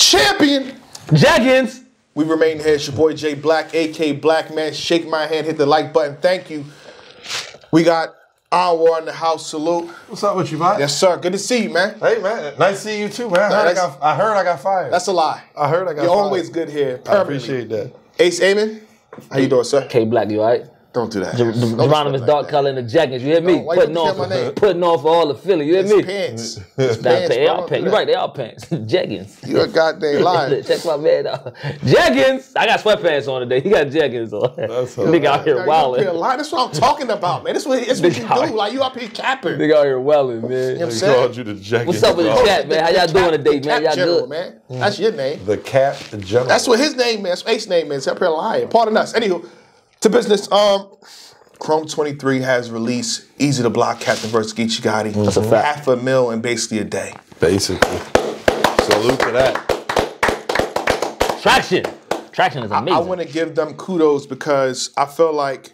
champion. Jaggins. We remain here. It's your boy Jayblac, AK Black Man. Shake my hand, hit the like button. Thank you. We got our in the house. Salute. What's up with you, man? Yes, sir. Good to see you, man. Hey, man. Nice to see you too, man. I, heard I, got, I heard I got fired. That's a lie. I heard I got You're fired. always good here. I appreciate that. Ace Amin. How you doing, sir? K Black, you alright? Don't do that. Ge- Don't Geronimo's dark like color and the jackets. You hear me? No, putting keep on, my name? putting on for all the Philly. You hear that. me? It's pants. Nah, It's pants, they bro. are Don't pants. do You're that. right, they are pants. Jeggings. You're a goddamn liar. Check my man out. Jeggings. I got sweatpants on today. He got jeggings on. That's Nigga out here Yo, you up here wilding. lying. That's what I'm talking about, man. That's what, that's what you Nigga out do. Like, you up here capping. Nigga out here wilding, man. You know what I'm He saying? called you the jacket. What's up with the dog. chat, man? How y'all doing today, man? Cap Y'all General, good? man. That's your name. The cap, the general. That's what his name is. Ace name is. Up here lying. Pardon us. Anywho, to business. Um, Chrome 23 has released Eazy the Block Captain vs. Geechi Gotti. That's a fact. Half a mil in basically a day. basically. Salute to that. Traction. Traction is amazing. I want to give them kudos because I feel like,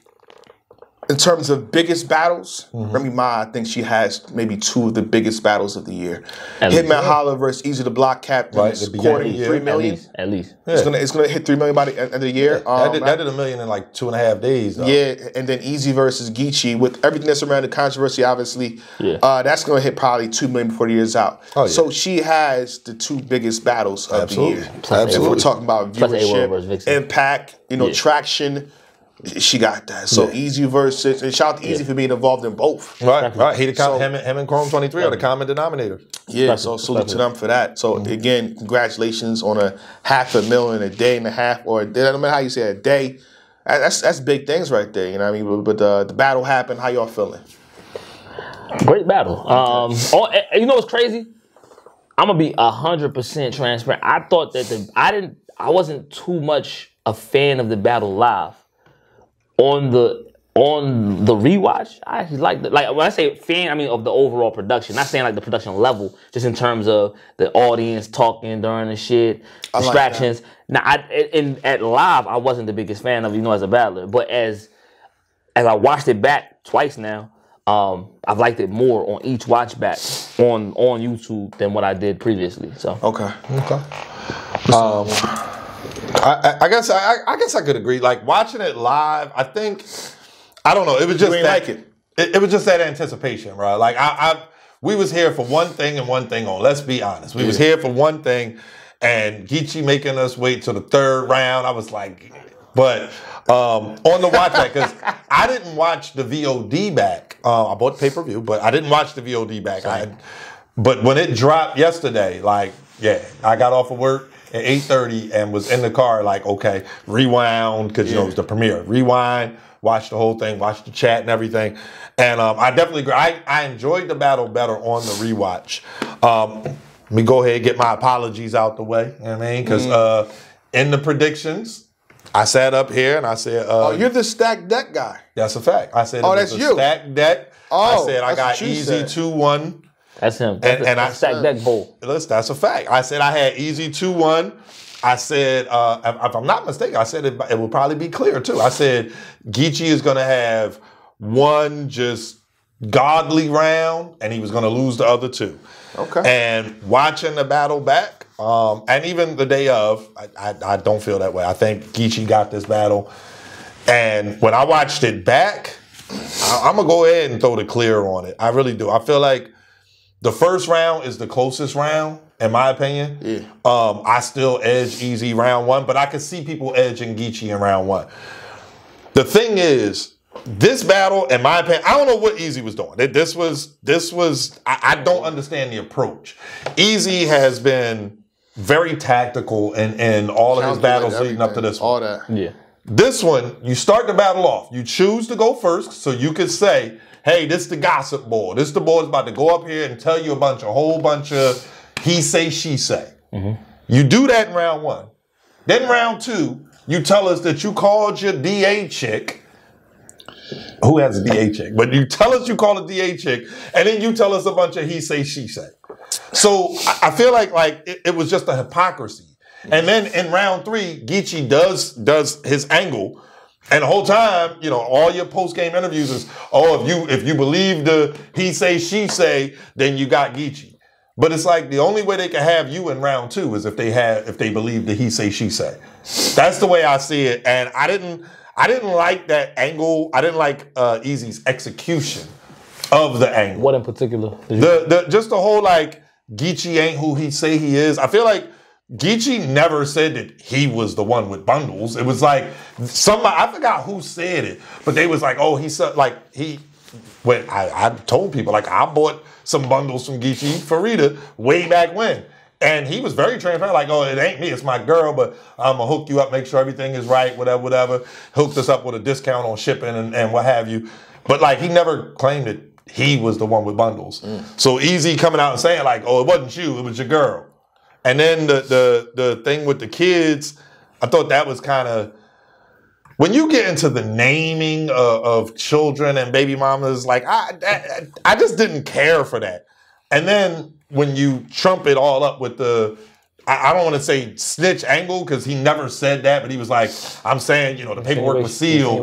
in terms of biggest battles, Mm-hmm. Remy Ma, I think she has maybe two of the biggest battles of the year. At least. Hitman Holla versus Eazy the Block Captain Right, is the beginning courting the At least. At least. It's gonna it's gonna hit three million by the end of the year. that, Um, did, that did a million in like two and a half days. Though. Yeah, and then Eazy versus Geechi with everything that's around the controversy, obviously. Yeah. Uh, that's gonna hit probably two million before the year's out. Oh, yeah. So she has the two biggest battles of Absolutely. the year. Plus If we're talking about Plus A-Ward versus viewership, impact, you know, Yeah. traction, she got that. So Yeah. Eazy versus and shout out to Eazy for being involved in both. Right, right. He the com- So- him, and- him and Chrome 23 are the common denominator. Yeah, Respectful, so salute to them for that. So Mm-hmm. again, congratulations on a half a million a day and a half, or I don't know how you say it, a day. That's that's big things right there. You know what I mean? But, but uh, the battle happened. How y'all feeling? Great battle. Um, oh, and- and you know what's crazy? I'm gonna be hundred percent transparent. I thought that the I didn't I wasn't too much a fan of the battle live. On the on the rewatch, I actually liked it. Like when I say fan, I mean of the overall production. Not saying like the production level, just in terms of the audience talking during the shit, like distractions. now, I in at live, I wasn't the biggest fan of you know as a battler, but as as I watched it back twice now, um, I've liked it more on each watch back on on YouTube than what I did previously. So Okay. Okay. Um, I, I, guess I, I guess I could agree. Like watching it live, I think I don't know. It was just that, like it? it. was just that anticipation, right? Like I, I, we was here for one thing and one thing on. Let's be honest. We was here for one thing, and Geechi making us wait till the third round. I was like, but um, on the watch back because I didn't watch the VOD back. Uh, I bought pay per view, but I didn't watch the VOD back. I, but when it dropped yesterday, like, yeah, I got off of work at 8.30 and was in the car like, okay, rewind, because, you know, it was the premiere. Rewind, watch the whole thing, watch the chat and everything. And um, I definitely agree. I, I enjoyed the battle better on the rewatch. Um, let me go ahead and get my apologies out the way, you know what I mean? Because uh, in the predictions, I sat up here and I said, uh, Oh, you're the stacked deck guy. that's a fact. I said, Oh, that's you. stacked deck. Oh, I said, I got Eazy said. 2-1. That's him. That's And- a, and I- that's stack deck bowl. Listen, that's a fact. I said I had Eazy 2 1. I said, uh, if, if I'm not mistaken, I said it, it will probably be clear too. I said Geechi is going to have one just godly round and he was going to lose the other two. Okay. And watching the battle back, um, and even the day of, I, I, I don't feel that way. I think Geechi got this battle. And when I watched it back, I, I'm going to go ahead and throw the clear on it. I really do. I feel like the first round is the closest round, in my opinion. Yeah. Um, I still edge Eazy round one, but I could see people edging Geechi in round one. The thing is, this battle, in my opinion, I don't know what Eazy was doing. This was, this was, I, I don't understand the approach. Eazy has been very tactical in, in all of his battles leading up to this one. All that. Yeah. This one, you start the battle off. You choose to go first, so you could say, "Hey, this the gossip board. This the board is about to go up here and tell you a bunch, a whole bunch of he say, she say." Mm-hmm. You do that in round one. Then round two, you tell us that you called your DA chick. Who has a DA chick? But you tell us you call a DA chick, and then you tell us a bunch of he say, she say. So I I feel like like it, it was just a hypocrisy. And then in round three, Geechi does does his angle, and the whole time, you know, all your post game interviews is, oh, if you if you believe the he say she say, then you got Geechi. But it's like the only way they can have you in round two is if they have if they believe the he say she say. That's the way I see it. And I didn't I didn't like that angle. I didn't like uh, Eazy's execution of the angle. What in particular? The the just the whole like Geechi ain't who he say he is. I feel like Geechi never said that he was the one with bundles. It was like somebody I forgot who said it, but they was like, oh, he said like he. When I, I told people like I bought some bundles from Geechi for Rita way back when. And he was very transparent, like, oh, it ain't me, it's my girl, but I'm gonna hook you up, make sure everything is right, whatever, whatever. Hooked us up with a discount on shipping and, and what have you. But like he never claimed that he was the one with bundles. Mm. So Eazy coming out and saying, like, oh, it wasn't you, it was your girl. And then the the the thing with the kids, I thought that was kind of when you get into the naming of, of children and baby mamas, like I, I I just didn't care for that. And then when you trump it all up with the I, I don't want to say snitch angle because he never said that, but he was like, I'm saying, you know, the paperwork was sealed.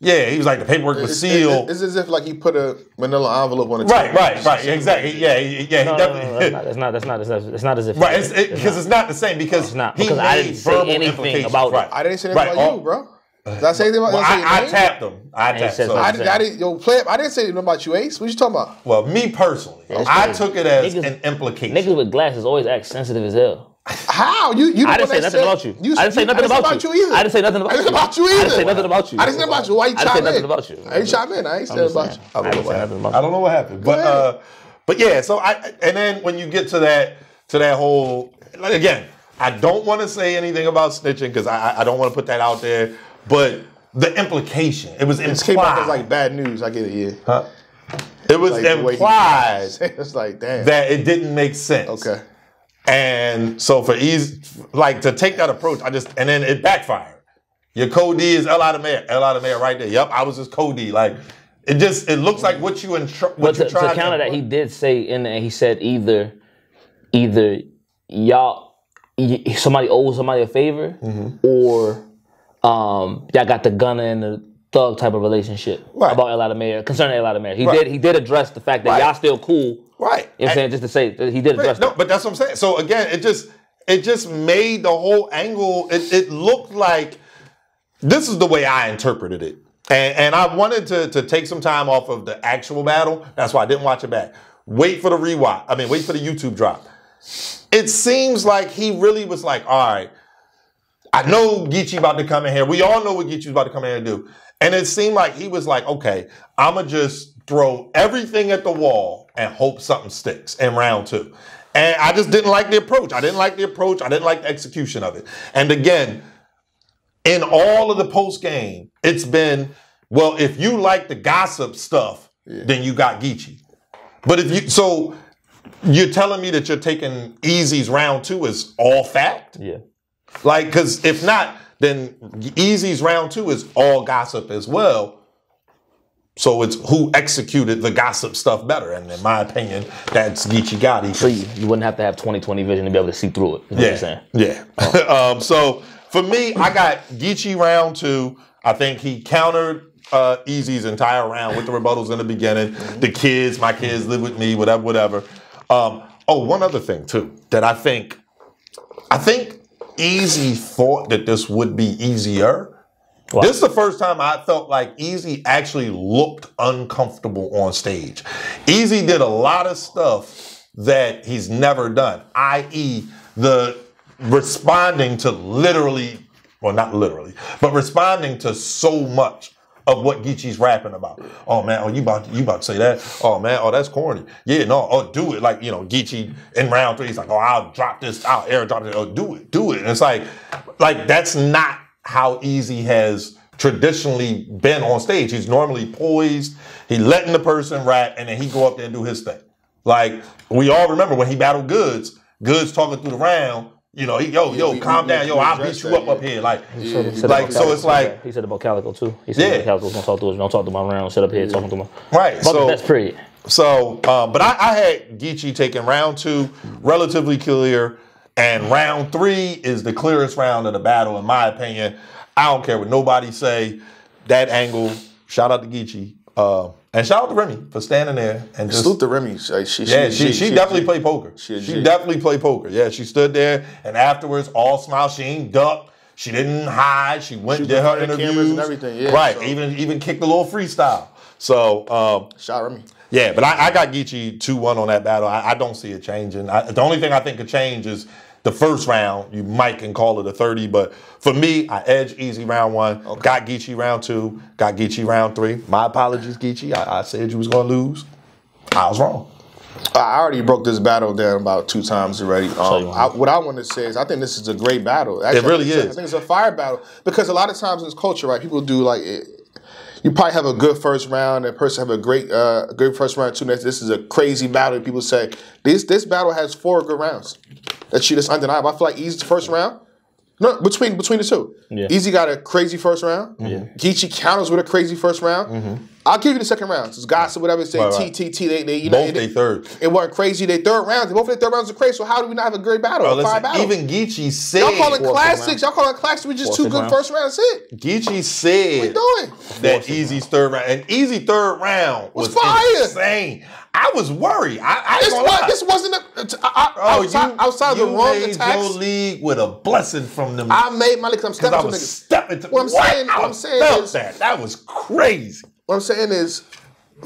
Insinuation? Yeah, he was like, the paperwork was It's, sealed. it's, it's as if like he put a manila envelope on the Right, table. right, right. Exactly. Yeah, yeah. No, he no, no, definitely. no, that's not. That's not. That's not. It's not as if. Right, it's it's because not. it's not the same because It's not, he because I made didn't say verbal anything implications. about it. right. I didn't say anything Right, about all- you, bro. Did I say anything about, Well, I I, I tapped him. I ain't tapped. said So, I didn't, I didn't, yo, play, I didn't say anything about you, Ace. What you talking about? well, me personally, it's I crazy. took it as Niggas- an implication. Niggas with glasses always act sensitive as hell. How? You, you I didn't say nothing said- about you. I didn't say you- nothing about about you. you either. I didn't say nothing about I didn't you. about you I didn't say nothing about you. I didn't say about you. Why you I didn't say nothing about you. I ain't chime in. I ain't said about saying. you. I didn't say nothing about I don't know what happened, but uh, but yeah. So I and then when you get to that to that whole like again, I don't want to say anything about snitching because I I- I don't want to put that out there, but the implication it was This came out implied. as like bad news. I get it, yeah. Huh? It was Like the way he- implied it's like, damn. that it didn't make sense. okay. And so for ease, like to take that approach, I just and then it backfired. Your code D is L out of mayor, L out of mayor right there. Yep, I was just code D. Like it just it looks like what you and what But you to, to counter that, he did say in there, he said either, either y'all, somebody owes somebody a favor, Mm-hmm. or um, y'all got the gunner and the thug type of relationship Right. about El Mayor, concerning El Mayor. He Right. did he did address the fact that Right. y'all still cool. right. You know what I'm saying? Just to say that he did address No, that. but that's what I'm saying. So again, it just it just made the whole angle. It, it looked like this is the way I interpreted it, and, and I wanted to to take some time off of the actual battle. That's why I didn't watch it back. Wait for the rewatch. I mean, wait for the YouTube drop. It seems like he really was like, all right. I know Geechi about to come in here. We all know what Geechi's about to come in here and do. And it seemed like he was like, okay, I'ma just throw everything at the wall and hope something sticks in round two. And I just didn't like the approach. I didn't like the approach. I didn't like the execution of it. And again, in all of the post game, it's been, well, if you like the gossip stuff, then you got Geechi. But if you so you're telling me that you're taking Eazy's round two is all fact? Yeah. Like, because if not, then Eazy's round two is all gossip as well. So it's who executed the gossip stuff better. And in my opinion, that's Geechi Gotti. So you, you wouldn't have to have 2020 vision to be able to see through it. Is what you're Yeah. saying. Yeah. um, so for me, I got Geechi round two. I think he countered uh, Eazy's entire round with the rebuttals in the beginning. The kids, my kids live with me, whatever, whatever. Um, oh, one other thing too that I think, I think Eazy thought that this would be easier. Wow. This is the first time I felt like Eazy actually looked uncomfortable on stage. Eazy did a lot of stuff that he's never done, i.e., the responding to literally, well, not literally, but responding to so much of what Geechi's rapping about. Oh man, oh you about to, you about to say that? Oh man, oh that's corny. Yeah, no, oh do it. Like you know, Geechi in round three, he's like, oh I'll drop this, I'll airdrop it. Oh do it, do it. And it's like, like that's not how Eazy has traditionally been on stage. He's normally poised. He letting the person rap, and then he go up there and do his thing. Like we all remember when he battled Goodz. Goodz talking through the round. You know, he, yo, yo, we- calm we- down, we yo, I'll beat you that, up up here. Like, He said like so it's like he said about Calicoe too. He said Yeah. yeah. Calicoe's gonna talk to us. Don't talk to my round. Sit up here talking to my right. Fuck So that's best period. So, um, but I, I had Geechi taking round two relatively clear, and round three is the clearest round of the battle, in my opinion. I don't care what nobody say. That angle, shout out to Geechi. Uh, And shout out to Remy for standing there and just Salute to Remy. Like, she, yeah, she, she, definitely played poker. she She, definitely played poker. Yeah, she stood there and afterwards, all smile. She ain't ducked. She didn't hide. She went She did her interviews cameras and everything, yeah, right. so- Even even kicked a little freestyle. So um, Shout Remy. yeah, but I, I got Geechi two one on that battle. I, I don't see it changing. I, the only thing I think could change is the first round. You might can call it a thirty, but for me, I edge Eazy round one. Got Geechi round two. Got Geechi round three. My apologies, Geechi. I, I said you was gonna lose. I was wrong. I already broke this battle down about two times already. Um, I, what I want to say is, I think this is a great battle. Actually, really I it's a- is. I think it's a fire battle because a lot of times in this culture, right, people do like it, you probably have a good first round, and a person have a great, uh, good first round too. Next, this is a crazy battle. People say this this battle has four good rounds. That shit is undeniable. I feel like Eazy's first round. No, between between the two. Yeah. Eazy got a crazy first round. Geechi counters with a crazy first round. Mm-hmm. I'll give you the second round. It's gossip, whatever. Say Right, T right. T T. They, they you know Both they, they third. it wasn't crazy. They third rounds. Both their third rounds are crazy. So how do we not have a great battle? Bro, listen, battle. even Geechi said y'all call it Fourth classics. Y'all call it classics with just Fourth two good round. first rounds. That's it. Geechi said What we doing? that Eazy's third round and Eazy third round was, Was fire. insane. I was worried. I, I ain't This, gonna was, lie. this wasn't a, I, Oh, outside, you, outside you the wrong made attacks. your league with a blessing from them. I made my because I'm stepping I to niggas. stepping to What I'm saying- what I'm saying is- that. That was crazy. What I'm saying is,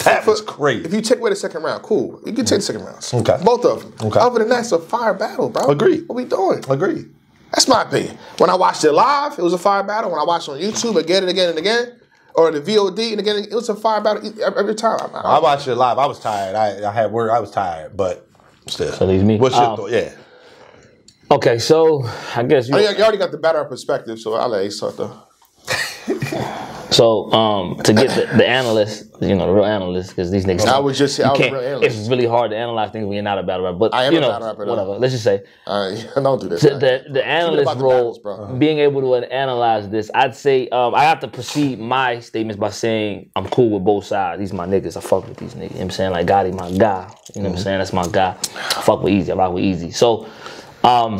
That for- was crazy. If you take away the second round, cool. You can take the second rounds. Okay. Both of them. Okay. Other than that, it's a fire battle, bro. Agree. What we doing? Agreed. That's my opinion. When I watched it live, it was a fire battle. When I watched it on YouTube again and again and again, or the VOD and again, it was a fire battle every time. I, I watched it live. I was tired. I, I had work. I was tired, but still. So leaves me. What's your Um, thought? Yeah. Okay, so I guess you. I mean, you already got the better perspective, so I'll let Ace start though. So um, to get the, the analyst, you know, the real analyst, because these niggas. I was just- I was a real analyst. It's really hard to analyze things when you're not a battle rapper. But I am you a know, battle rapper, though. whatever. Let's just say Uh, don't do this. the the, the analyst the role, battles, bro. being able to analyze this, I'd say um, I have to precede my statements by saying I'm cool with both sides. These my niggas. I fuck with these niggas. You know what I'm saying? Like Gotti, my guy. You know what I'm saying? That's my guy. I fuck with Eazy. I rock with Eazy. So, um,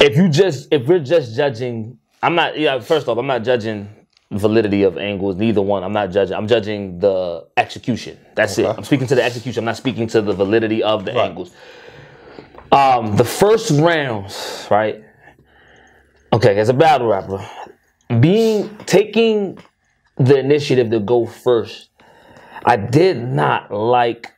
if you just if we're just judging, I'm not. Yeah, first off, I'm not judging validity of angles. Neither one. I'm not judging. I'm judging the execution. That's it. I'm speaking to the execution. I'm not speaking to the validity of the angles. Um, the first rounds, right? Okay, as a battle rapper, being taking the initiative to go first, I did not like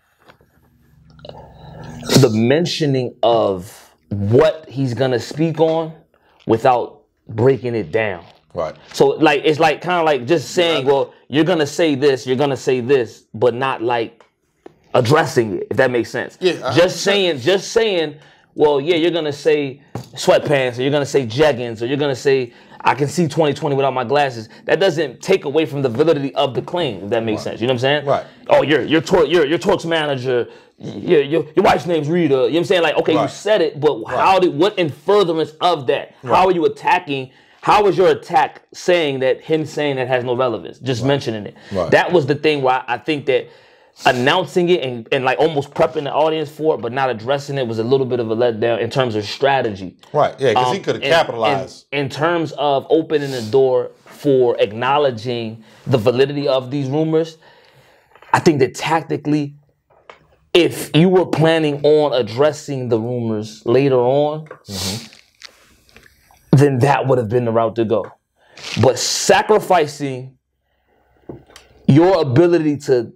the mentioning of what he's gonna speak on without breaking it down. Right. So like it's like kind of like just saying, well, you're gonna say this, you're gonna say this, but not like addressing it, if that makes sense. Yeah, I- Just saying, just saying, well, yeah, you're gonna say sweatpants, or you're gonna say jeggings, or you're gonna say I can see 2020 without my glasses. That doesn't take away from the validity of the claim, if that makes sense. You know what I'm saying? Right. Oh, you're you're tor- you're your Torx manager. Your, your, your wife's name's Rita. You know what I'm saying? Like, okay, you said it, but how did what in furtherance of that? How are you attacking? How is your attack saying that him saying that has no relevance? Just mentioning it. Right. That was the thing where I, I think that announcing it and, and like almost prepping the audience for it, but not addressing it was a little bit of a letdown in terms of strategy. Right. Yeah, because he Um, could have capitalized. In, in terms of opening the door for acknowledging the validity of these rumors, I think that tactically, if you were planning on addressing the rumors later on, then that would have been the route to go. But sacrificing your ability to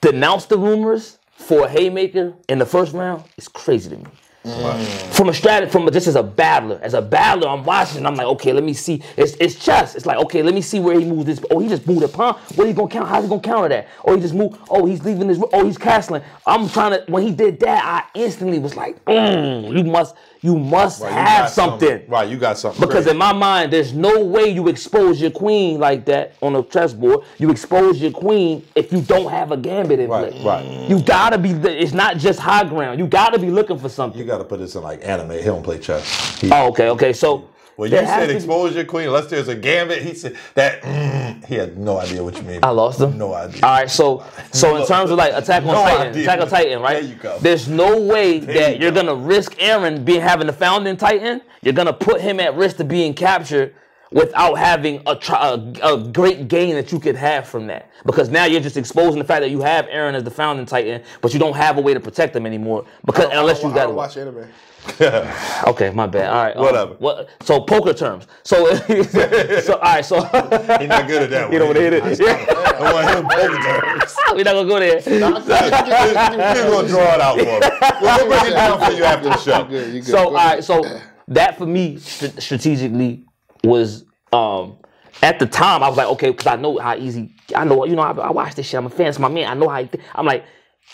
denounce the rumors for a haymaker in the first round is crazy to me from a strategy, from a, just as a battler, as a battler, I'm watching. I'm like, okay, let me see. It's it's chess. It's like, okay, let me see where he moved this. Oh, he just moved a pawn. What he gonna count? How's he gonna counter that? Oh, he just moved. Oh, he's leaving this. Oh, he's castling. I'm trying to. When he did that, I instantly was like, mm, you must, you must Right, have got something. Right, you got something. Because great. in my mind, there's no way you expose your queen like that on a chessboard. You expose your queen if you don't have a gambit in Right, play. right. You gotta be. It's not just high ground. You gotta be looking for something. you got to put this in like anime. He don't play chess. He, Oh, okay, okay. So when you there said to be- expose your queen, unless there's a gambit, he said that mm, he had no idea what you mean. I lost him. No idea. All right, so so in terms of like Attack on no Titan, idea. Attack on Titan, right? There you go. There's no way that you you're go. gonna risk Eren being having the founding Titan. You're gonna put him at risk to being captured without having a, a, a great gain that you could have from that. Because now you're just exposing the fact that you have Eren as the founding titan, but you don't have a way to protect him anymore. Because unless you I got don't watch anime. Okay, my bad. All right, um, Whatever. what? So poker terms. So, so all right. So He's not good at that one. you know what it is. Yeah. I want him poker terms. We're not gonna go there. He's gonna draw it out for me. We'll break it down for you after the show. You good, you good. So Go all So that for me st- strategically was um at the time I was like okay because I know how Eazy I know you know I, I watch this shit I'm a fan it's my man I know how he th- I'm like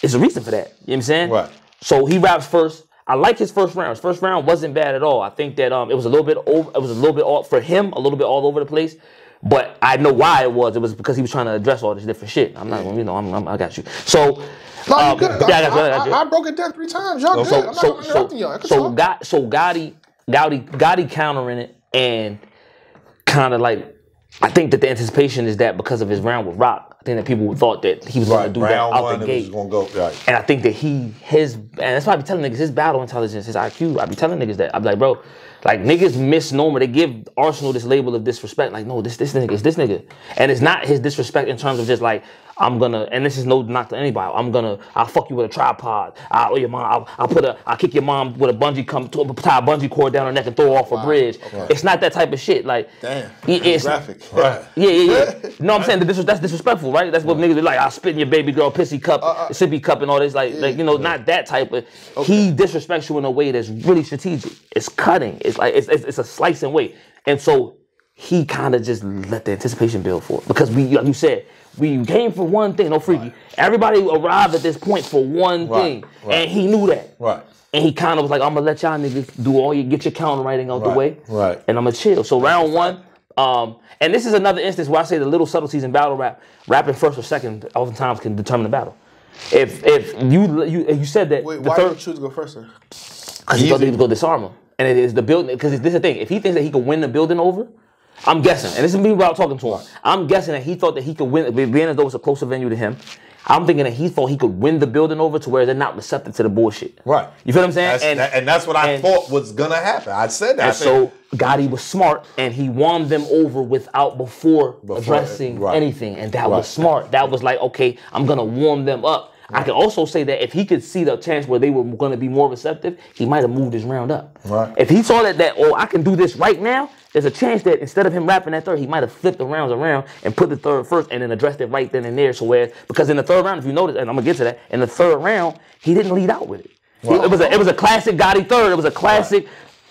it's a reason for that you know what I'm saying Right. so he raps first I like his first round his first round wasn't bad at all I think that um it was a little bit over it was a little bit all for him a little bit all over the place but I know why it was it was because he was trying to address all this different shit I'm not gonna you know I'm, I'm I got you so No, you um, good. yeah, I got you, I got you. I, I, I broke it down three times. Y'all good. So I'm so not so interrupting y'all. I can so talk. So Gotti Gotti Gotti countering it and kind of like I think that the anticipation is that because of his round with Rock, I think that people thought that he was going to do that out one, the gate. go right. And I think that he, his, and that's why I be telling niggas, his battle intelligence, his IQ, I be telling niggas that. I be like, bro, like niggas misnomer. They give Arsenal this label of disrespect. Like, no, this this nigga is this nigga. And it's not his disrespect in terms of just like, I'm gonna, and this is no knock to anybody. I'm gonna, I'll fuck you with a tripod. I'll, your mom, I'll, I'll put a, I'll kick your mom with a bungee, come to, tie a bungee cord down her neck and throw her off a bridge. It's not that type of shit. Like, Damn. it- it's, graphic. Right. yeah, yeah, yeah. You know what I'm saying? That this, that's disrespectful, right? That's what niggas be like. I'll spit in your baby girl pissy cup, Uh, sippy cup, and all this. Like, like you know, not that type of. He disrespects you in a way that's really strategic. It's cutting. It's like it's, it's, it's a slicing way. And so he kind of just let the anticipation build for it because we, like you said, we came for one thing. No freaky. Everybody arrived at this point for one Right, thing, right. and he knew that. Right. And he kind of was like, I'm gonna let y'all niggas do all your get your counter writing out the way. right. And I'm gonna chill. So round one, um, and this is another instance where I say the little subtleties in battle rap, rapping first or second, oftentimes can determine the battle. If if you you you said that Wait, the why did you third choose to go first? Then? because he thought he was gonna disarm him, and it is the building because this is the thing. If he thinks that he can win the building over, I'm guessing, and this is me about talking to him. I'm guessing that he thought that he could win, being as though it's a closer venue to him. I'm thinking that he thought he could win the building over to where they're not receptive to the bullshit. Right. You feel what I'm saying? That's, and, and that's what I and- thought was gonna happen. I said that. And so Gotti was smart and he won them over without before, Before, addressing right. anything. And that Right. was smart. That was like, okay, I'm gonna warm them up. I can also say that if he could see the chance where they were gonna be more receptive, he might have moved his round up. Right. If he saw that that, oh, I can do this right now, there's a chance that instead of him rapping that third, he might have flipped the rounds around and put the third first and then addressed it right then and there. So where because in the third round, if you notice, and I'm gonna get to that, in the third round, he didn't lead out with it. He- It was a it was a classic Gotti third. It was a classic.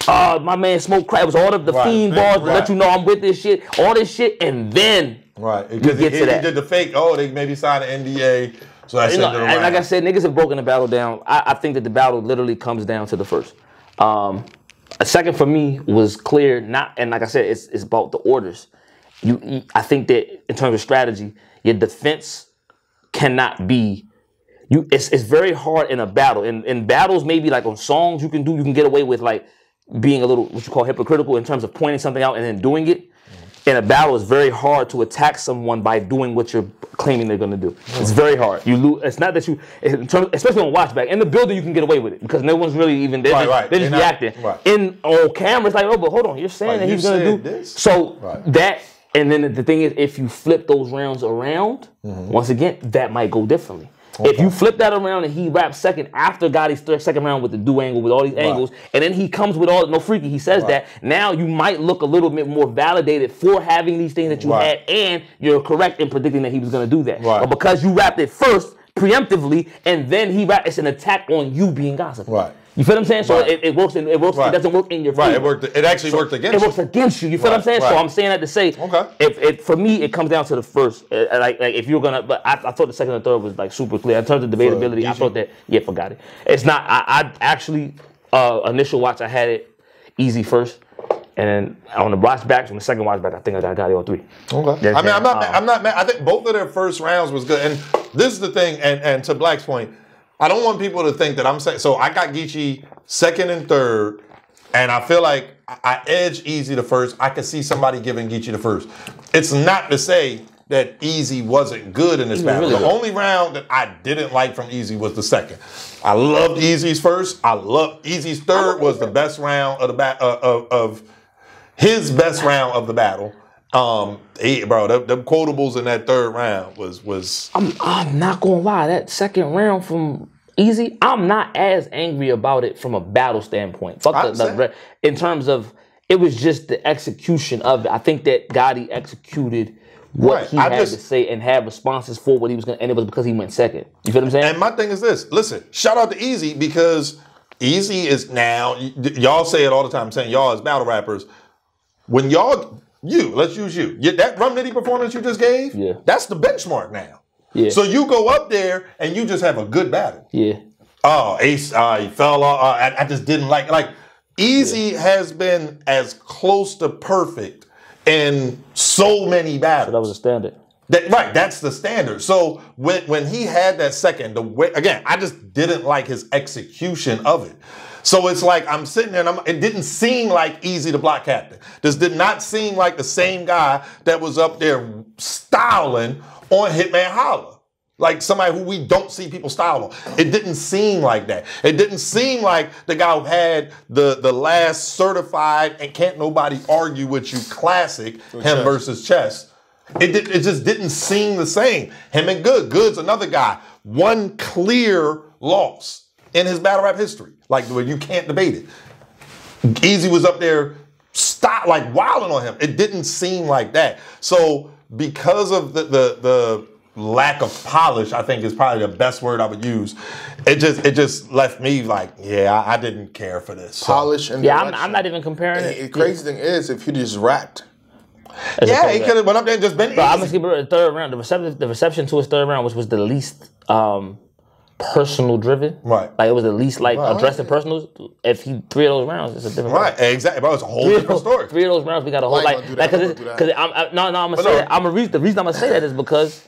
Uh, my man smoked crack. It was all of the Right. fiend bars to let you know I'm with this shit. All this shit, and then right. Because get he, he did the fake. Oh, they maybe signed an NDA, so I you know, it and around. like I said, niggas have broken the battle down. I, I think that the battle literally comes down to the first. Um, a second for me was clear. Not and like I said, it's it's about the orders. You, you- I think that in terms of strategy, your defense cannot be. You, it's, it's very hard in a battle. In, in battles, maybe like on songs, you can do, you can get away with like being a little what you call hypocritical in terms of pointing something out and then doing it. In a battle, it's very hard to attack someone by doing what you're claiming they're gonna do. It's very hard. You lose. It's not that you, in terms, especially on watchback. In the building, you can get away with it because no one's really even. They're Right, just, right. They're just reacting. right. In on camera, it's like, oh, but hold on, you're saying Right, that he's gonna do this. So that, and then the thing is, if you flip those rounds around, Mm-hmm. once again, that might go differently. If you flip that around and he raps second after Gotti's third second round with the do angle with all these angles, and then he comes with all no freaky, he says that now you might look a little bit more validated for having these things that you Right. had, and you're correct in predicting that he was going to do that. Right. But because you rapped it first preemptively, and then he rap, it's an attack on you being gossip. Right. You feel what I'm saying? So Right. it, it works. In, it works. Right. It doesn't work in your right. It worked. It actually worked against you. it works against you. You feel what I'm Right, saying? So. I'm saying that to say, Okay. If, for me, it comes down to the first. Uh, like, like if you're gonna, but I, I thought the second and third was like super clear in terms of debatability. I thought that yeah, forgot it. It's not. I, I actually uh, initial watch, I had it Eazy first, and then on the watch back, on the second watch back, I think I got, got it on three. Okay. I mean, I'm not. uh, I'm not. mad. I think both of their first rounds was good. And this is the thing. And and to Black's point, I don't want people to think that I'm saying. So I got Geechi second and third, and I feel like I, edge Eazy the first. I could see somebody giving Geechi the first. It's not to say that Eazy wasn't good in this battle. really the good. only round that I didn't like from Eazy was the second. I loved Eazy's first. I loved Eazy's third was the best round of the back uh, of of his best round of the battle. Um, he, bro, the, the quotables in that third round was was I'm, I'm not gonna lie, that second round from Eazy, I'm not as angry about it from a battle standpoint. Fuck the, the in terms of it was just the execution of it. I think that Gotti executed what Right, he I had just- to say and had responses for what he was gonna, and it was because he went second. You feel what I'm saying? And my thing is this: listen, shout out to Eazy because Easy is now. y- y'all say it all the time. I'm saying y'all as battle rappers, when y'all you let's use you. you that Rum Nitty performance you just gave, Yeah. that's the benchmark now. Yeah. So you go up there and you just have a good battle. yeah. Oh, Ace, uh, he fell off. Uh, I, I just didn't like like. Eazy has been as close to perfect in so many battles. That was a standard. That, right, that's the standard. So when when he had that second, the way again, I just didn't like his execution of it. So it's like I'm sitting there and I'm, it didn't seem like Eazy the Block Captain. This did not seem like the same guy that was up there styling on Hitman Holla. Like somebody who we don't see people style on. It didn't seem like that. It didn't seem like the guy who had the, the last certified and can't nobody argue with you classic, him Chess. versus chess. It, did, it just didn't seem the same. Him and Good. Good's another guy. One clear loss in his battle rap history. Like where you can't debate it. Eazy was up there, stop like wilding on him. It didn't seem like that. So because of the the, the lack of polish, I think is probably the best word I would use. It just it just left me like, yeah, I, I didn't care for this. So- Polish and Yeah, I'm. I'm not even comparing And it. the crazy thing is, if he just rapped, as Yeah, he could have went up there and just been But I'm easy. gonna skip it the third round. The reception, the reception to his third round, which was the least um, personal driven. Right. Like it was at least like Right. addressing personals. If he three of those rounds, it's a different. Right, exactly. Bro, it's a whole Three of, different those, story. three of those rounds, we got a whole like gonna do that. because I it's ain't gonna do because no no I'm gonna But say no. that. I'm gonna reason the reason I'm gonna say that is because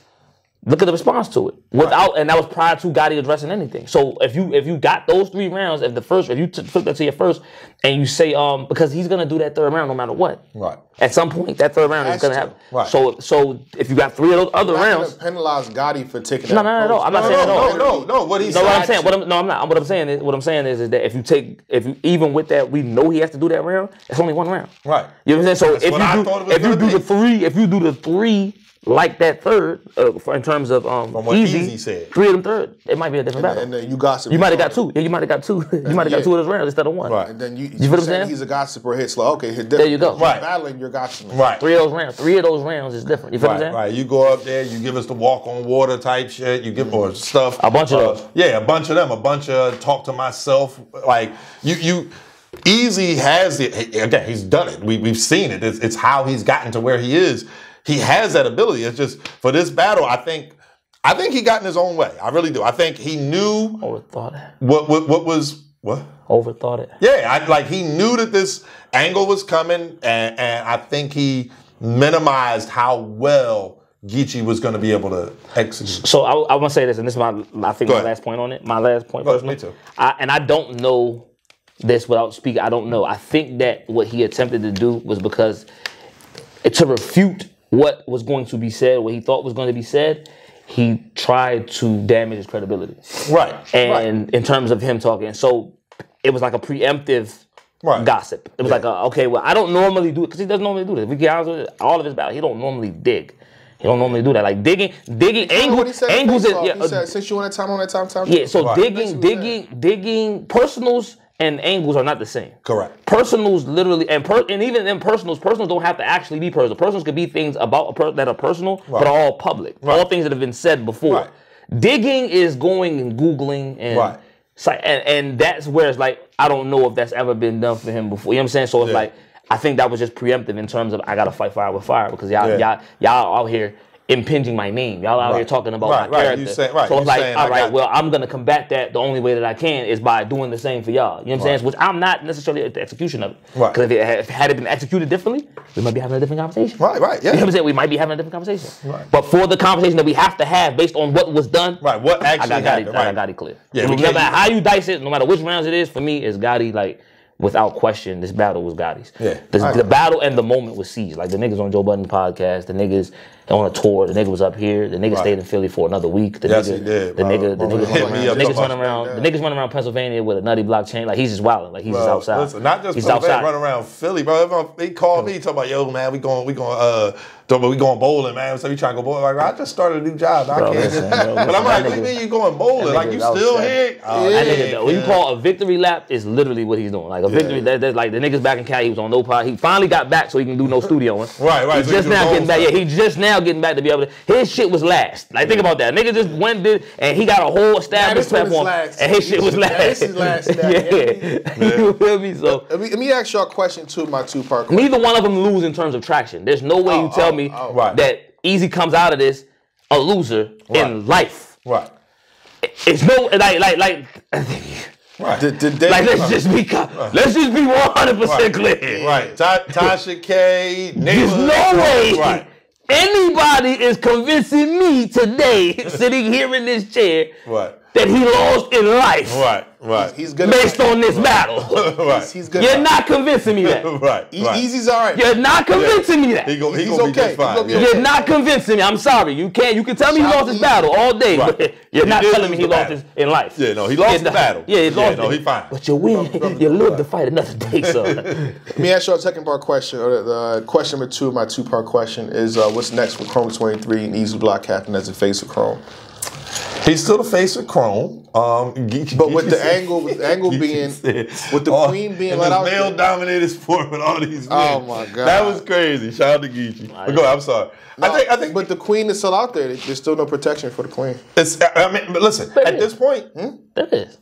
look at the response to it without and that was prior to Gotti addressing anything. So if you if you got those three rounds, if the first if you t- flip that to your first and you say um because he's gonna do that third round no matter what. Right. At some point, that third round is gonna to. happen. Right. So so if you got three of those other not rounds. penalize Gotti for taking No, that. no, no, no. I'm not No, saying no, no, no, no. What he No, what I'm saying, what I'm, no, I'm not. What I'm saying is, what I'm saying is, is that if you take, if you even with that, we know he has to do that round. It's only one round. Right. You know what I'm saying? So That's if you do, if you do the three, if you do the three like that third, uh, for, in terms of um, what Eazy, said. three of them third, it might be a different battle. And then you gossip. you might have got two. Yeah, you might have got two. you might have got two of those rounds instead of one. Right. And then you, You feel what I'm saying he's a gossiper. Hits like okay, his There you go. He's Right. battling your gossiping. Right. Three of those rounds. Three of those rounds is different. You feel what I'm Right, saying? right. You go up there, you give us the walk on water type shit. You give or stuff. A bunch of Uh, those. Yeah, a bunch of them. A bunch of talk to myself. Like you, you. Eazy has it again. He's done it. We, we've seen it. It's, it's how he's gotten to where he is. He has that ability. It's just for this battle. I think. I think he got in his own way. I really do. I think he knew Overthought it. what what, what was what. Overthought it. Yeah, I, like he knew that this angle was coming, and, and I think he minimized how well Geechi was going to be able to execute. So I, I want to say this, and this is my I think Go my ahead. last point on it. My last point. Go personally. me too. I, and I don't know this without speaking. I don't know. I think that what he attempted to do was because it's to refute what was going to be said, what he thought was going to be said, he tried to damage his credibility. Right. And in terms of him talking, so it was like a preemptive. Right. Gossip. It was like, a, okay, well, I don't normally do it because he doesn't normally do this. We get honest all of his battles, he don't normally dig. He don't normally do that. Like digging, digging, he angles, said, angles. face Is, yeah, he uh, said, since you want that time on that time, time. yeah, so Right. digging, digging, digging, personals and angles are not the same. Correct. Personals literally, and per, and even in personals, personals don't have to actually be personal. Personals could be things about a person that are personal, but are all public. Right. All things that have been said before. Right. Digging is going and googling and. Right. And, and that's where it's like I don't know if that's ever been done for him before. You know what I'm saying? So it's Yeah. like I think that was just preemptive in terms of I gotta fight fire with fire because y'all Yeah. y'all y'all out here impinging my name. Y'all out here talking about Right, my right. character. You say- right. So it's like, saying, all I right, got- well, I'm gonna combat that the only way that I can is by doing the same for y'all. You know what I'm saying? Which I'm not necessarily at the execution of it. Right. Because if it had, it had it been executed differently, we might be having a different conversation. Right, right, yeah. You know what I'm saying? We might be having a different conversation. Right. But for the conversation that we have to have based on what was done, Right, what I actually got Gotti, happened, I got Gotti clear. Yeah, no matter how you dice it, no matter which rounds it is, for me, it's Gotti like without question, this battle was Gotti's. Yeah. The, the battle and the moment was seized. Like the niggas on Joe Budden podcast, the niggas on a tour. The nigga was up here. The nigga Right. stayed in Philly for another week. The Yes, nigga, he did, The bro. nigga, the Bro, niggas running around. The niggas about around. The niggas running around Pennsylvania with a nutty blockchain. Like he's just wilding. Like he's just outside. Listen, not just he's outside. running around Philly, bro. They called me talking about, yo, man, we going, we going, uh, talking about we going bowling, man. So we trying to go bowling. Like, I just started a new job. I Bro, can't. listen, bro, but I'm like, that what do you mean you going bowling? that Like, you still outside. here? Oh, That yeah, nigga, what you call a victory lap is literally what he's doing. Like a victory, that, that's like the niggas back in Cali. He was on no pod. He finally got back so he can do no studioing. Right, right, He's so just can now his getting own back. Yeah, stuff. he just now getting back to be able to. His shit was last. Like think about that. Nigga just went did, and he got a whole established this one is platform, and his shit was last. this is last yeah, you feel me? So. Let me, ask y'all a question too. My two part question. Neither one of them lose in terms of traction. There's no way you Oh, tell oh, me oh. Right. that Eazy comes out of this a loser in life. Right, It's no like like like right. Did, did they, like let's just be co- let's just be 100 percent clear. Right. Ta- Tasha K. There's no way Right. anybody is convincing me today, sitting here in this chair, Right. That he lost in life Right. Right. He's good. based on this battle. right. He's, he's good. You're not convincing me that. Right. Right. Eazy's all right. You're not convincing me that. He go, he He's gonna be okay. just fine. He gonna yeah. okay. You're not convincing me. I'm sorry. You can't. You can tell me he lost his battle all day, Right. but you're He not telling me he lost his in life. Yeah, no, he lost Yeah, the battle. Yeah, he Yeah, lost. no, it. he fine. But you win. you live to fight another day, so. Let me ask you a second part question. Or the question number two of my two part question is uh, what's next for Chrome 23 and Eazy Block Captain as the face of Chrome? He's still the face of Chrome. Um, Geechi- But with Geechi the angle, with the angle Geechi being, said, with the oh, queen being in let out male-dominated sport with all these. Oh, men. my God. that was crazy. Shout out to Geechi. But go. I'm sorry. I think. I think. But the queen is still out there. There's still no protection for the queen. it's, I mean, but listen. But at yeah. this point, That is.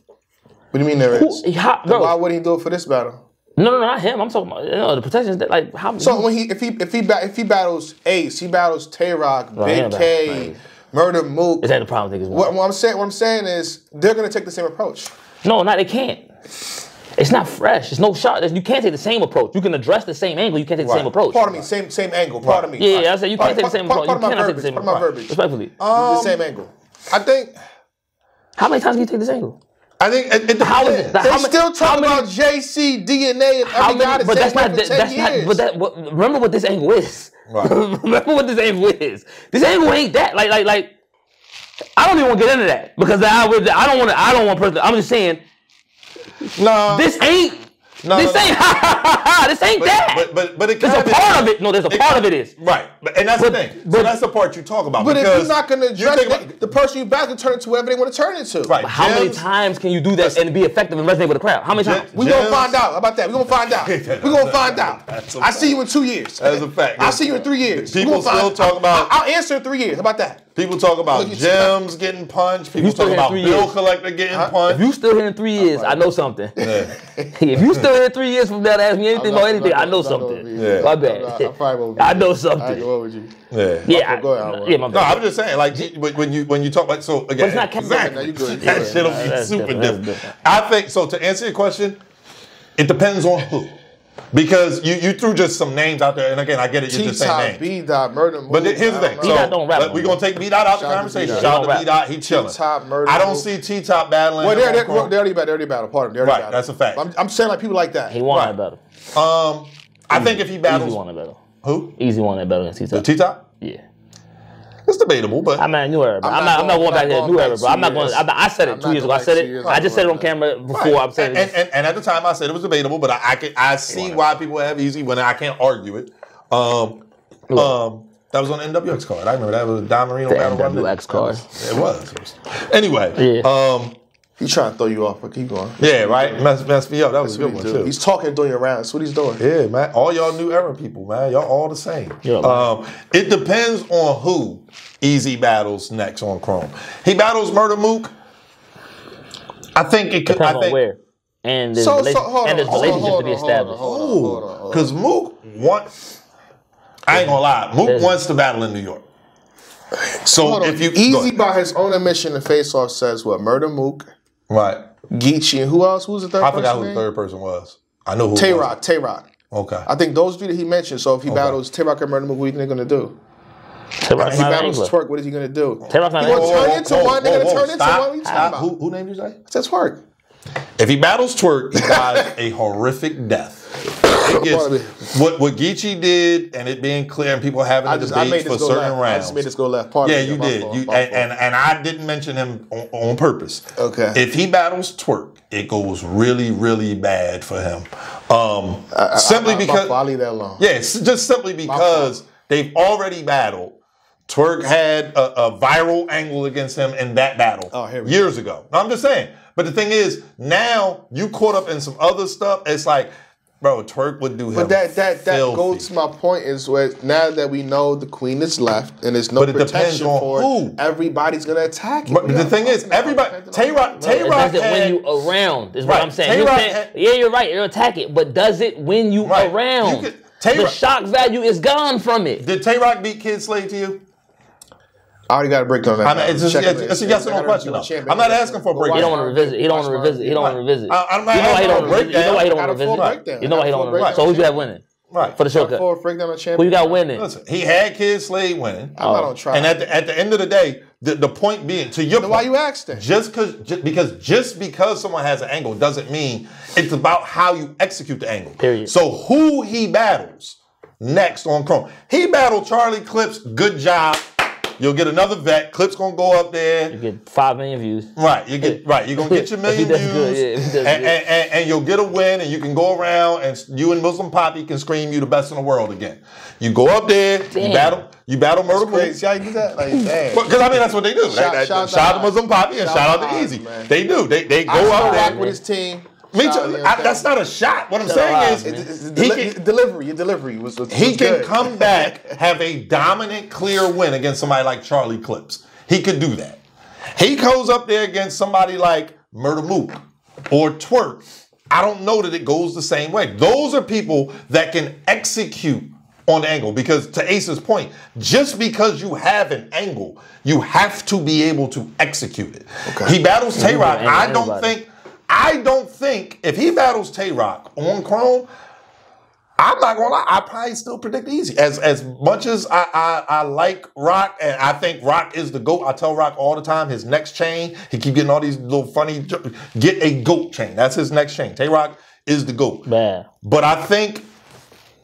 What do you mean there Who, is? he hot, Then why wouldn't he do it for this battle? No, no, not him. I'm talking about you know, the protection is that like how. So when he if he if he ba- if he battles Ace, he battles Tay Roc, Big but- K, right. Murder Mook. is that the problem? Niggas What, what I'm saying, what I'm saying is they're gonna take the same approach. No, no, they can't. It's not fresh. It's no shot. You can't take the same approach. You can address the same angle. You can't take the Right. same approach. Pardon me, same same angle. Pardon me. Yeah, yeah, I said you can't take the same approach. You Pardon my take the verbiage. same Pardon my approach. verbiage. Respectfully. the um, same angle. I think How many times can you take this angle? I think it, it How is depends. it? they How many- still how talking many- about JC, DNA, and How every guy many, the but that's way not for that, that's years. not but that what, remember what this angle is. Right. remember what this angle is. This angle ain't that like like like I don't even want to get into that because I would I don't want to I don't want personally I'm just saying No. this ain't no, this no, ain't ha ha ha ha this ain't But, that. but but but it there's a kinda- part of it. No, there's a part of it is. Right, but, and that's But- the thing. so but- that's the part you talk about. but if you're not gonna address it, about- the person you back can turn into whatever they want to turn into. right, How many times can you do that and be effective and resonate with the crowd? How many times? We gonna find out How about that. We gonna find out. We gonna find out. That's a I see you in two years. That's a fact. I'll see you in three years. People still talk about- I, will answer in three years. How about that? People talk about Look at you. getting punched. People talk about bill years. collector getting If punched. you still here in three years, I know something. Yeah. if you still here three years from now to ask me anything I'm not- about anything, I'm I know something. Yeah. My bad. not- I probably won't be I know something. going with you. Yeah. Yeah, go ahead, yeah, my No. I'm just saying, like when when you when you talk about so again, it's not exactly. No, good. that Yeah, shit'll be super different, different. different. I think so. To answer your question, it depends on who, because you you threw just some names out there, and again, I get it. You're just saying T-Top, names. B-Dot, Murder Mook. But th- here's the thing. I So T-Dot don't rap we more. gonna take B Dot out the Shout out conversation. Shout out He to don't B Dot. He chilling. T-Top, Murder I don't see T Top battling. Well, they're, they're, on Chrome. they already battle. They already battle. Pardon me. They already Right, battle. that's a fact. I'm, I'm saying like people like that. He won Right. that battle. Um, I think if he Eazy battles won that battle. who Eazy won that battle against T-Top. T Top, Yeah. It's debatable, but I mean, new era, bro. I'm I'm, not not, I'm not going- back I'm there. not New era, bro. I'm not going. years. I, I said it I'm two years ago. I said it. I just said it on camera before. I'm saying and, and, and at the time I said it was debatable, but I, I can I see why people have Eazy when I can't argue it. Um, um, that was on the NWX card. I remember that was Don Marino The battle. NWX card. It was. It was. Anyway, Yeah. um, He's trying to throw you off, but keep going. yeah, right. Mess, mess me up. That was a That's good what one do. too. He's talking during your rounds. That's what he's doing. Yeah, man. All y'all new era people, man. Y'all all the same. Yeah. Um, it depends on who Eazy battles next on Chrome. He battles Murder Mook. I think it could. depends I on think, where. And there's, So, relation- so hold on. and there's hold on, relationship to be on, hold on, established. on, on, on. Because Mook wants. I ain't gonna lie. Mook There's- wants to battle in New York. So if you Eazy by his own admission the Face Off says what? Murder Mook, right, Geechi, and who else? Who was the third I person? forgot who the name? third person was. I know who. it Tay. Rock, Tay Roc. Okay. I think those three that he mentioned. So if he battles Tay Roc and Murder Mook, what do you they're gonna do? Tay-Roc's If he not an battles angler. Twork, what is he gonna do? Tay-Roc's not He an gonna angler. turn into one. They're gonna turn into one. What are you talking about? Who, who named you say? That's Twork. If he battles Twork, he dies a horrific death. It gets what what Geechi did, and it being clear, and people having I just I debate for certain left. I rounds. just made this go left. Yeah, you did. fault, You and, and and I didn't mention him on, on purpose. Okay. If he battles Twork, it goes really, really bad for him. Um, simply I, I, because I'll leave that alone. yeah, just simply because they've already battled. Twork had a, a viral angle against him in that battle Oh, years ago. No, I'm just saying. But the thing is, now you caught up in some other stuff. It's like, bro, Twork would do him. But that that that filthy. goes to my point is where now that we know the queen is left and there's no But it depends protection on for who. it, everybody's gonna attack it. But We the thing is, everybody, depending on Tay Roc. Tay Roc does it had, when you around, is what I'm saying. You're saying- had- yeah, you're right. You'll attack it, but does it when you Right. around? You could- the shock value is gone from it. Did Tay Roc beat Kid Slade to you? I already got a breakdown on that. I mean, it's just Check it's, it. it's a yes or I no gotta question. do though. a champion. I'm not asking for a But why- He breakdown. don't want to revisit. He don't want to revisit. He don't want to revisit. I- I'm not you know why he asking don't for a revisit. You know why he don't want to I got a full revisit. You know why he don't want to revisit. So who's you have winning Right. for the Got showcase? full breakdown on champion. Who you got winning? Listen, he had Kid Slade winning. I'm not oh. on trial. And at the, at the end of the day, the, the point being, to your point, why you asked that? Just because just because just because someone has an angle doesn't mean it's about how you execute the angle. Period. So who he battles next on Chrome? He battled Charlie Clips. Good job. You'll get another vet. Clips gonna go up there. You get five million views. Right, you get right. You're gonna get your million views, good, yeah, if he does and, good. and, and, and you'll get a win, and you can go around, and you and Muslim Poppy can scream you the best in the world again. You go up there, damn. you battle, you battle Murder Mook. Crazy. See how you do that? Like, damn. Because I mean that's what they do. Shout- they- shout shout out out- to Muslim Poppy and shout shout out out to to Eazy. man. They do. They they go I out still there. rock with his team. Me too. out to I- that's not a shot. What I'm Shout saying out, is man. It's- it's he can, your delivery. Your delivery was, was he was can good. come back, have a dominant, clear win against somebody like Charlie Clips. He could do that. He goes up there against somebody like Murder Mook or Twork. I don't know that it goes the same way. Those are people that can execute on angle because to Ace's point, just because you have an angle, you have to be able to execute it. He battles Tay Roc. I don't anybody. think I don't think if he battles Tay Roc on Chrome, I'm not gonna lie, I probably still predict Eazy. As as much as I, I I like Roc and I think Roc is the GOAT. I tell Roc all the time, his next chain, he keep getting all these little funny get a GOAT chain. That's his next chain. Tay Roc is the GOAT. Bad. But I think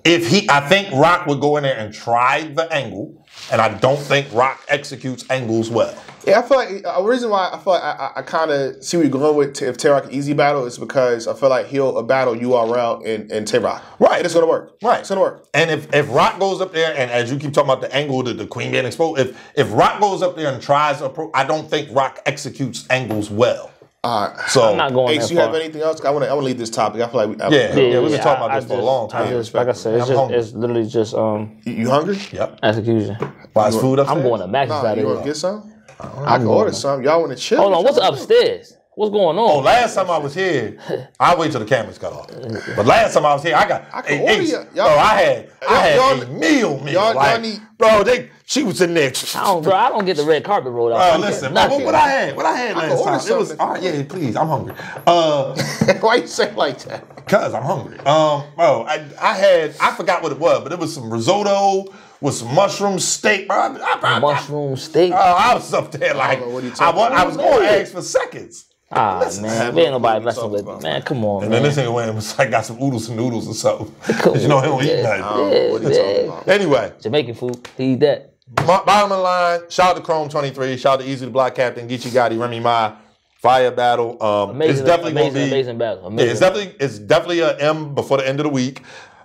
if he I think Roc would go in there and try the angle, and I don't think Roc executes angles well. Yeah, I feel like a reason why I feel like I, I, I kind of see where you're going with if Tay-Roc Eazy battle is because I feel like he'll a battle URL in, in Tay-Roc. Right. It's gonna work. Right. It's gonna work. And if, if Roc goes up there, and as you keep talking about the angle that the Queen being exposed, if if Roc goes up there and tries to approach, I don't think Roc executes angles well. All right. So I'm not going Ace, that you far. have anything else? I want to. I want to leave this topic. I feel like we, I, Yeah. Yeah, we've been yeah, talking about I- this I for a long time. I just, like I said, it's just it's literally just um You, you hungry? Yep. execution. Buy food upstairs. I'm going to Max Nah, Saturday. you want to get some? I can order some. Y'all want to chill? Hold on, what's upstairs? What's going on? Oh, last time I was here, I wait till the cameras cut off. But last time I was here, I got. I can hey, order y'all- bro, I had, I had y'all- a meal, meal. y'all- y'all need- bro, they, she was in there. I don't, bro. I don't get the red carpet rolled out. Oh, listen, bro, what, what I had, what I had can last order time, it was, something. all right, yeah, please, I'm hungry. Uh, Why you say like that? Cause I'm hungry. Um, bro, I, I had I forgot what it was, but it was some risotto with some mushroom steak, bro. I, I, I, Mushroom steak. Oh, I was up there like know, what are you I, talking want, I was going to ask for seconds. Ah, listen, man. There ain't nobody messing with me. Man, come on, And man. then this nigga went and was like, got some oodles and noodles or something. You know he don't on, eat yeah. nothing. Yeah, What are you talking about? Anyway, Jamaican food. He eat that. bo- bottom of the line, shout out to Chrome 23, shout out to Eazy the Block Captain, Geechi Gotti, Remy Ma, Fire Battle. Um, Amazing, it's definitely amazing, be amazing battle. Yeah, Amazing it's definitely it's definitely a M before the end of the week.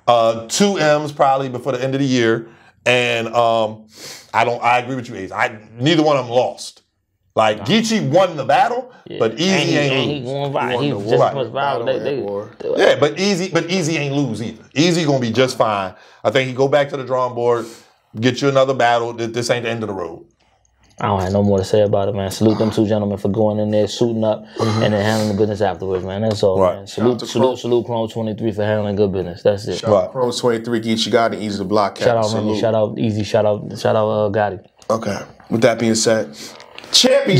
Uh, two M's probably before the end of the year. And um, I don't. I agree with you, Ace. I neither one of them lost. Like Geechi won the battle, but Eazy and he, ain't and lose. he going viral. He He won just the as war. much viral. They, they, War. Yeah, but Eazy, but Eazy ain't lose either. Eazy gonna be just fine. I think he go back to the drawing board, get you another battle. Th- This ain't the end of the road. I don't have no more to say about it, man. Salute them two gentlemen for going in there, suiting up, Mm-hmm. and then handling the business afterwards, man. That's all, Right. man. Salute, to salute, Chrome. salute, Chrome Twenty Three for handling good business. That's it. Right. Chrome 23, get you got it, Eazy to block. Shout out Remy. Shout out Eazy. Shout out, shout out uh, Gotti. Okay. With that being said, champion.